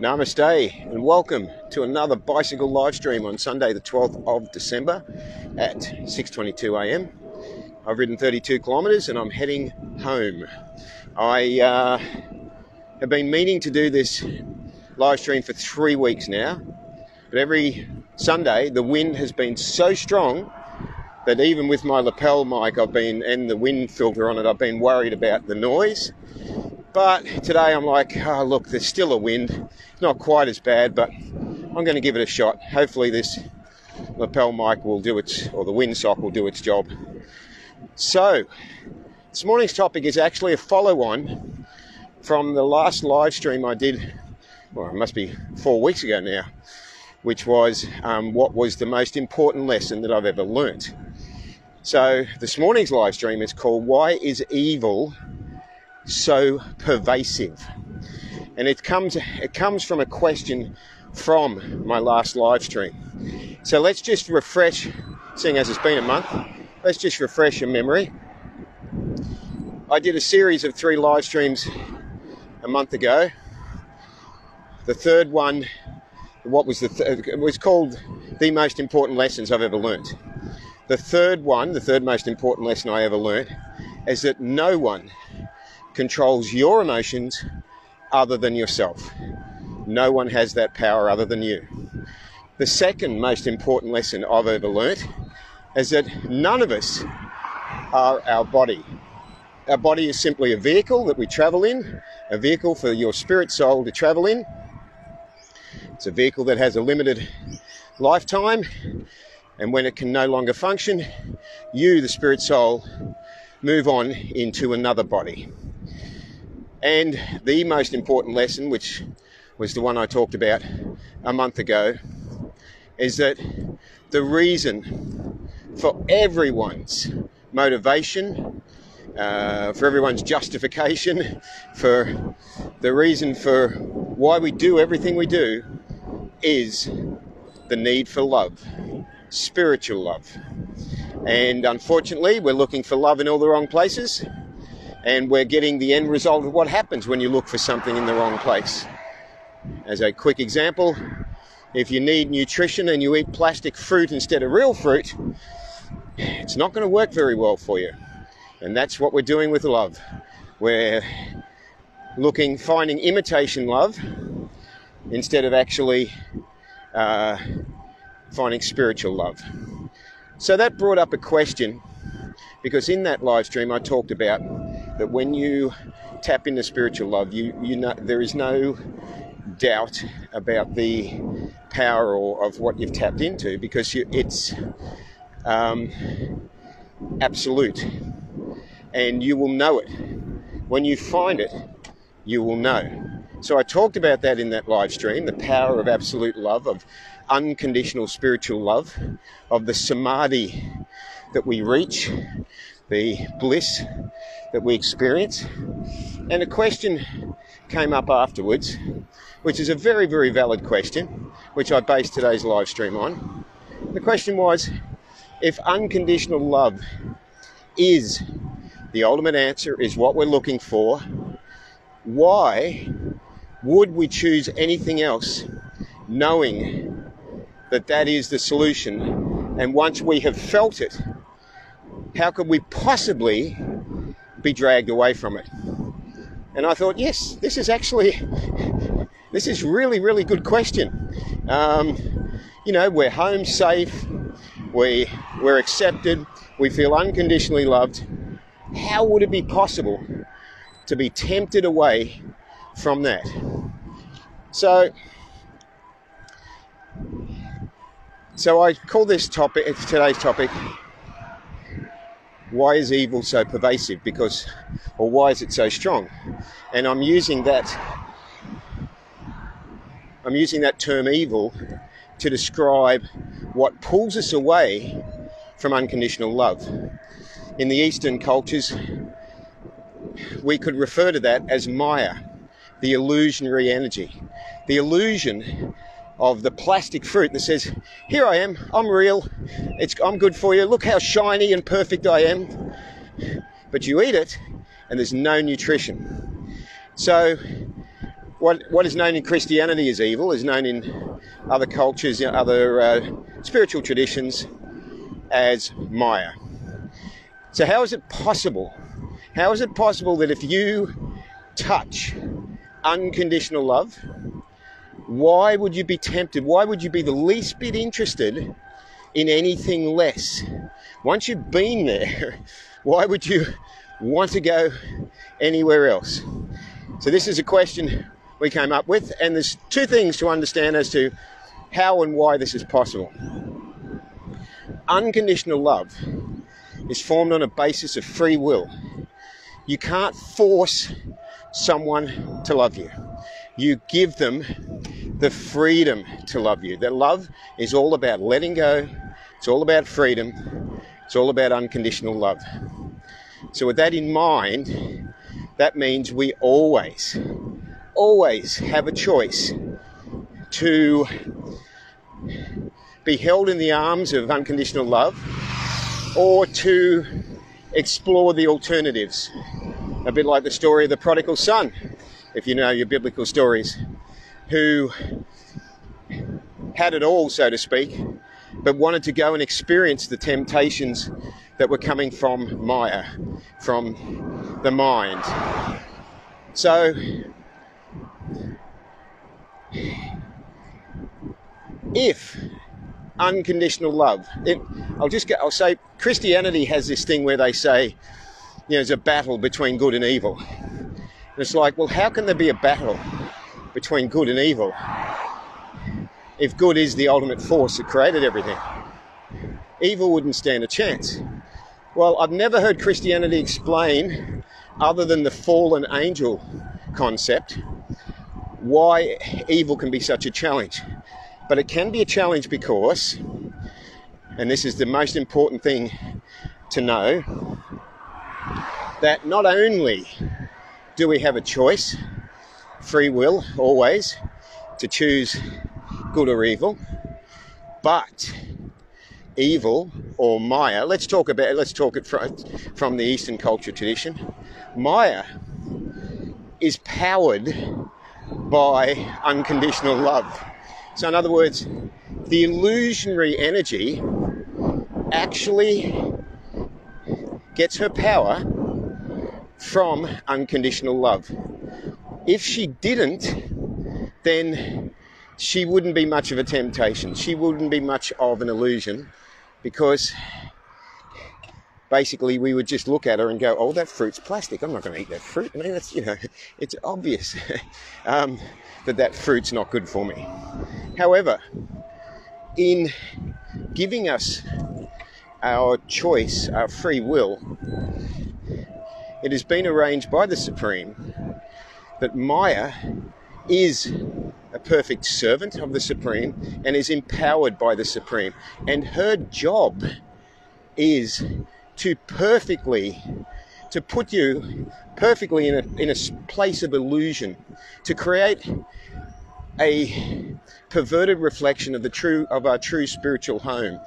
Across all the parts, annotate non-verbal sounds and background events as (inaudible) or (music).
Namaste and welcome to another bicycle live stream on Sunday the 12th of December at 6:22 a.m. I've ridden 32 kilometers and I'm heading home. I uh, have been meaning to do this live stream for 3 weeks now. But every Sunday the wind has been so strong that even with my lapel mic I've been and the wind filter on it I've been worried about the noise but today I'm like, oh, look, there's still a wind. not quite as bad, but I'm going to give it a shot. Hopefully, this lapel mic will do its, or the windsock will do its job. So, this morning's topic is actually a follow on from the last live stream I did, well, it must be four weeks ago now, which was um, what was the most important lesson that I've ever learnt. So, this morning's live stream is called Why is Evil so pervasive? And it comes, it comes from a question from my last live stream. So let's just refresh, seeing as it's been a month, let's just refresh your memory. I did a series of three live streams a month ago. The third one, what was the th- it was called the most important lessons I've ever learnt. The third one, the third most important lesson I ever learnt, is that no one controls your emotions other than yourself. No one has that power other than you. The second most important lesson I've ever learnt is that none of us are our body. Our body is simply a vehicle that we travel in, a vehicle for your spirit soul to travel in. It's a vehicle that has a limited lifetime, and when it can no longer function, you, the spirit soul, move on into another body. And the most important lesson, which was the one I talked about a month ago, is that the reason for everyone's motivation, uh, for everyone's justification, (laughs) for the reason for why we do everything we do is the need for love, spiritual love. And unfortunately, we're looking for love in all the wrong places and we're getting the end result of what happens when you look for something in the wrong place. As a quick example, if you need nutrition and you eat plastic fruit instead of real fruit, it's not going to work very well for you. And that's what we're doing with love. We're looking, finding imitation love instead of actually uh, finding spiritual love. So that brought up a question because in that live stream I talked about that when you tap into spiritual love, you you know there is no doubt about the power or, of what you've tapped into because you, it's um, absolute, and you will know it when you find it. You will know. So I talked about that in that live stream, the power of absolute love, of unconditional spiritual love, of the samadhi that we reach, the bliss that we experience. And a question came up afterwards, which is a very, very valid question, which I based today's live stream on. The question was if unconditional love is the ultimate answer, is what we're looking for, why would we choose anything else knowing that that is the solution? And once we have felt it, how could we possibly be dragged away from it. And I thought, yes, this is actually, (laughs) this is really, really good question. Um, you know, we're home safe, we, we're accepted, we feel unconditionally loved. How would it be possible to be tempted away from that? So, so I call this topic, today's topic, why is evil so pervasive? Because, or why is it so strong? And I'm using that, I'm using that term evil to describe what pulls us away from unconditional love. In the Eastern cultures, we could refer to that as Maya, the illusionary energy. The illusion of the plastic fruit that says, Here I am, I'm real, it's, I'm good for you, look how shiny and perfect I am. But you eat it and there's no nutrition. So what, what is known in Christianity as evil is known in other cultures, other uh, spiritual traditions as Maya. So, how is it possible? How is it possible that if you touch unconditional love, why would you be tempted? Why would you be the least bit interested in anything less? Once you've been there, (laughs) why would you want to go anywhere else? So, this is a question we came up with, and there's two things to understand as to how and why this is possible. Unconditional love is formed on a basis of free will. You can't force someone to love you. You give them the freedom to love you. That love is all about letting go, it's all about freedom, it's all about unconditional love. So, with that in mind, that means we always, always have a choice to be held in the arms of unconditional love or to explore the alternatives. A bit like the story of the prodigal son, if you know your biblical stories, who had it all, so to speak, but wanted to go and experience the temptations that were coming from Maya, from the mind. So, if unconditional love. It, I'll just get, I'll say Christianity has this thing where they say, you know, there's a battle between good and evil. And it's like, well, how can there be a battle between good and evil if good is the ultimate force that created everything? Evil wouldn't stand a chance. Well, I've never heard Christianity explain, other than the fallen angel concept, why evil can be such a challenge. But it can be a challenge because, and this is the most important thing to know, that not only do we have a choice, free will always, to choose good or evil, but evil or Maya, let's talk about let's talk it from, from the Eastern culture tradition. Maya is powered by unconditional love. So, in other words, the illusionary energy actually gets her power from unconditional love. If she didn't, then she wouldn't be much of a temptation. She wouldn't be much of an illusion because basically we would just look at her and go, "Oh, that fruit's plastic. I'm not going to eat that fruit." I mean, that's you know, it's obvious (laughs) um, that that fruit's not good for me. However, in giving us our choice, our free will, it has been arranged by the Supreme that Maya is a perfect servant of the Supreme and is empowered by the Supreme. And her job is to perfectly to put you perfectly in a, in a place of illusion to create a perverted reflection of the true of our true spiritual home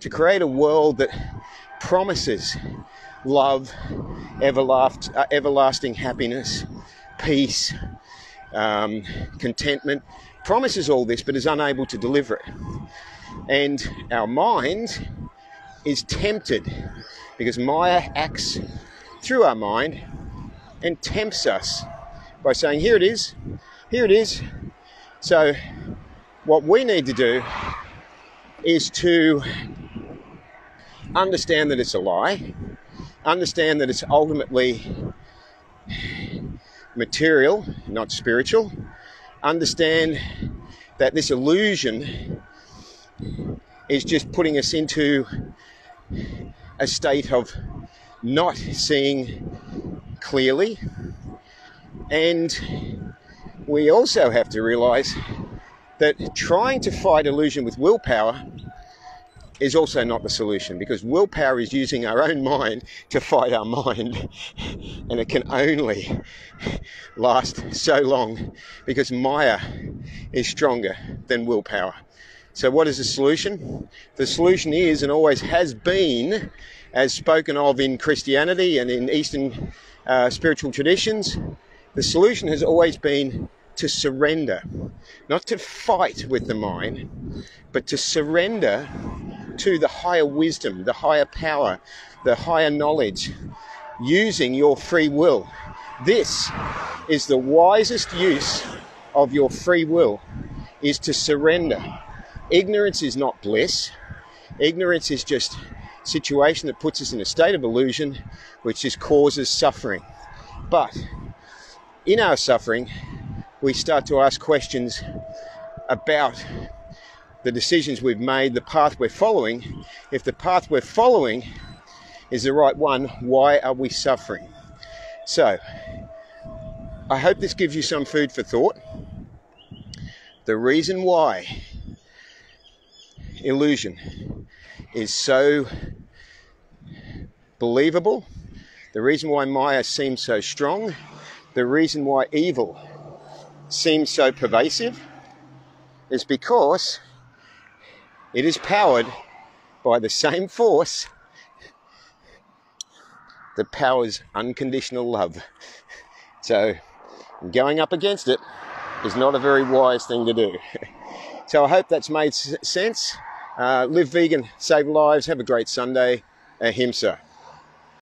to create a world that promises love everlasting, uh, everlasting happiness peace um, contentment promises all this but is unable to deliver it and our mind is tempted because Maya acts through our mind and tempts us by saying, Here it is, here it is. So, what we need to do is to understand that it's a lie, understand that it's ultimately material, not spiritual, understand that this illusion is just putting us into a state of not seeing clearly. And we also have to realize that trying to fight illusion with willpower is also not the solution because willpower is using our own mind to fight our mind (laughs) and it can only last so long because Maya is stronger than willpower. So, what is the solution? The solution is and always has been, as spoken of in Christianity and in Eastern uh, spiritual traditions, the solution has always been to surrender, not to fight with the mind, but to surrender to the higher wisdom, the higher power, the higher knowledge, using your free will. This is the wisest use of your free will is to surrender. Ignorance is not bliss. Ignorance is just situation that puts us in a state of illusion which just causes suffering. But in our suffering, we start to ask questions about the decisions we've made, the path we're following. If the path we're following is the right one, why are we suffering? So, I hope this gives you some food for thought. The reason why illusion is so believable, the reason why Maya seems so strong, the reason why evil seems so pervasive is because it is powered by the same force that powers unconditional love. So, going up against it is not a very wise thing to do. (laughs) so, I hope that's made sense. Uh, live vegan, save lives, have a great Sunday. Ahimsa.